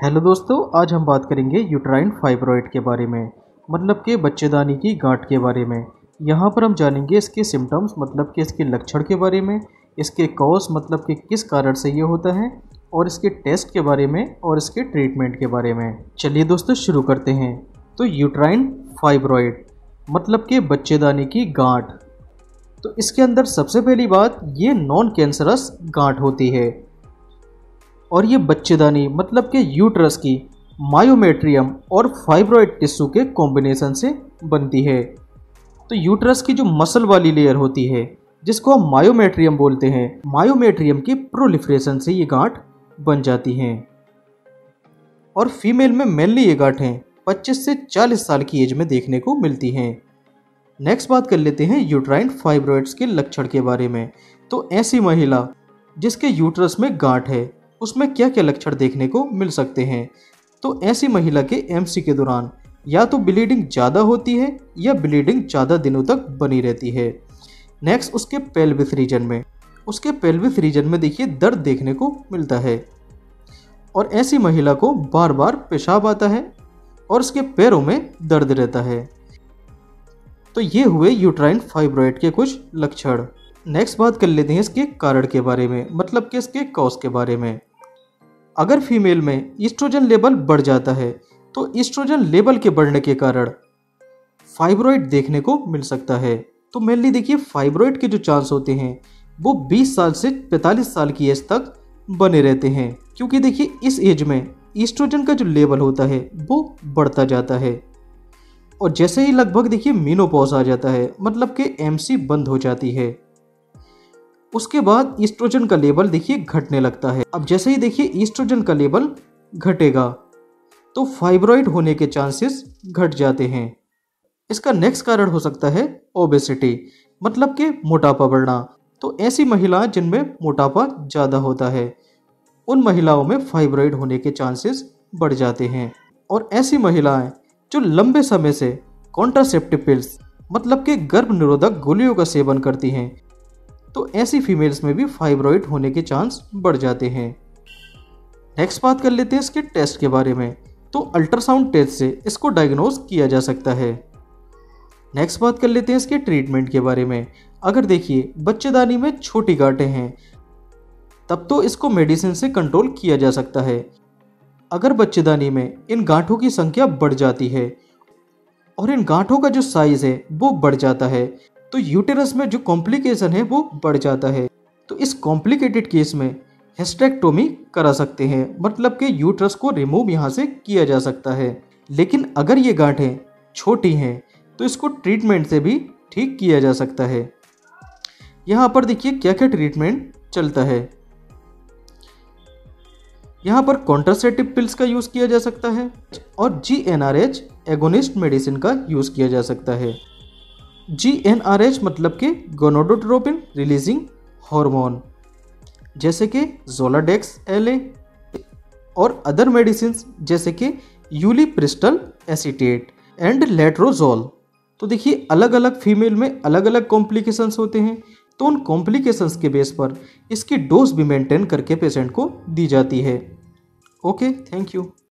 Hello दोस्तों, आज हम बात करेंगे यूट्राइन फाइब्रॉइड के बारे में मतलब कि बच्चेदानी की गांठ के बारे में। यहाँ पर हम जानेंगे इसके सिम्टम्स मतलब कि इसके लक्षण के बारे में, इसके कॉज मतलब कि किस कारण से ये होता है, और इसके टेस्ट के बारे में, और इसके ट्रीटमेंट के बारे में। चलिए दोस्तों, शुरू करते हैं। तो यूट्राइन फाइब्रॉइड मतलब कि बच्चेदानी की गांठ। तो इसके अंदर सबसे पहली बात, ये नॉन कैंसरस गांठ होती है। और ये बच्चेदानी मतलब कि यूट्रस की मायोमेट्रियम और फाइब्रॉइड टिश्यू के कॉम्बिनेशन से बनती है। तो यूट्रस की जो मसल वाली लेयर होती है, जिसको हम मायोमेट्रियम बोलते हैं, मायोमेट्रियम की प्रोलिफ्रेशन से ये गांठ बन जाती हैं। और फीमेल में मेनली ये गांठें 25 से 40 साल की एज में देखने को मिलती हैं। नेक्स्ट बात कर लेते हैं यूट्राइन फाइब्रॉइड्स के लक्षण के बारे में। तो ऐसी महिला, जिसके यूट्रस में गांठ है उसमें क्या क्या लक्षण देखने को मिल सकते हैं? तो ऐसी महिला के एमसी के दौरान, या तो ब्लीडिंग ज़्यादा होती है, या ब्लीडिंग ज़्यादा दिनों तक बनी रहती है। नेक्स्ट उसके पेल्विस रीजन में। उसके पेल्विस रीजन में देखिए, दर्द देखने को मिलता है। और ऐसी महिला को बार बार पेशाब आता है, और उसके पैरों में दर्द रहता है। तो ये हुए यूट्राइन फाइब्रॉइड के कुछ लक्षण। नेक्स्ट बात कर लेते हैं इसके कारण के बारे में मतलब कि इसके कॉज के बारे में। अगर फीमेल में ईस्ट्रोजन लेवल बढ़ जाता है तो ईस्ट्रोजन लेवल के बढ़ने के कारण फाइब्रॉइड देखने को मिल सकता है। तो मेनली देखिए फाइब्रॉइड के जो चांस होते हैं, वो 20 साल से 45 साल की एज तक बने रहते हैं। क्योंकि देखिए, इस एज में ईस्ट्रोजन का जो लेवल होता है, वो बढ़ता जाता है। और जैसे ही लगभग देखिए मीनोपॉज आ जाता है मतलब कि एमसी बंद हो जाती है। उसके बाद ईस्ट्रोजन का लेवल देखिए घटने लगता है। अब जैसे ही देखिए ईस्ट्रोजन का लेवल घटेगा तो फाइब्रॉइड होने के चांसेस घट जाते हैं। इसका नेक्स्ट कारण हो सकता है ओबेसिटी मतलब कि मोटापा बढ़ना। तो ऐसी महिलाएँ जिनमें मोटापा ज़्यादा होता है, उन महिलाओं में फाइब्रॉइड होने के चांसेस बढ़ जाते हैं। और ऐसी महिलाएँ जो लंबे समय से कॉन्ट्रासेप्टिव पिल्स मतलब कि गर्भ निरोधक गोलियों का सेवन करती हैं तो ऐसी फीमेल्स में भी फाइब्रॉइड होने के चांस बढ़ जाते हैं। नेक्स्ट बात कर लेते हैं इसके टेस्ट के बारे में। तो अल्ट्रासाउंड टेस्ट से इसको डायग्नोज किया जा सकता है। नेक्स्ट बात कर लेते हैं इसके ट्रीटमेंट के बारे में। अगर देखिए, बच्चेदानी में छोटी गांठें हैं, तब तो इसको मेडिसिन से कंट्रोल किया जा सकता है। अगर बच्चेदानी में इन गांठों की संख्या बढ़ जाती है, और इन गांठों का जो साइज़ है, वो बढ़ जाता है तो यूटेरस में जो कॉम्प्लिकेशन है वो बढ़ जाता है। तो इस कॉम्प्लिकेटेड केस में हेस्टेक्टोमी करा सकते हैं मतलब कि यूट्रस को रिमूव यहाँ से किया जा सकता है। लेकिन अगर ये गांठें छोटी हैं तो इसको ट्रीटमेंट से भी ठीक किया जा सकता है। यहाँ पर देखिए क्या क्या ट्रीटमेंट चलता है। यहाँ पर कॉन्ट्रासेटिव पिल्स का यूज़ किया जा सकता है और G N R H agonist medicine का यूज़ किया जा सकता है। जी एन आर एच मतलब कि गोनोडोट्रोपिन रिलीजिंग हार्मोन जैसे कि जोलाडेक्स एल ए और अदर मेडिसिन जैसे कि यूलिप्रिस्टल एसिटेट एंड लेट्रोजोल तो देखिए अलग अलग फीमेल में अलग अलग कॉम्प्लिकेशंस होते हैं। तो उन कॉम्प्लिकेशंस के बेस पर इसकी डोज भी मेंटेन करके पेशेंट को दी जाती है। Okay thank you